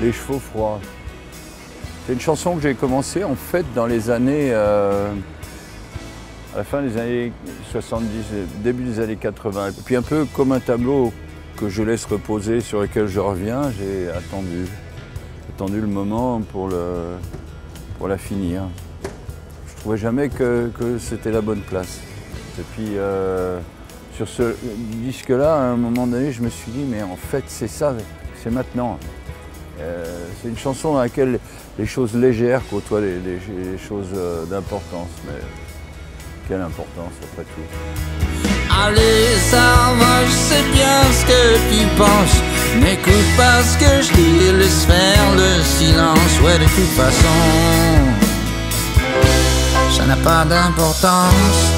Les chevaux froids. C'est une chanson que j'ai commencé en fait dans les années. euh, à la fin des années 70, début des années 80. Et puis un peu comme un tableau que je laisse reposer, sur lequel je reviens, j'ai attendu. attendu le moment pour, le, pour la finir. Je trouvais jamais que, que c'était la bonne place. Et puis euh, sur ce disque-là, à un moment donné, je me suis dit, mais en fait c'est ça, c'est maintenant. Euh, c'est une chanson dans laquelle les choses légères côtoient les, les- les choses euh, d'importance. Mais quelle importance après tout. Allez, ça va, je sais bien ce que tu penses. N'écoute pas ce que je dis, laisse faire le silence. Ouais, de toute façon, ça n'a pas d'importance.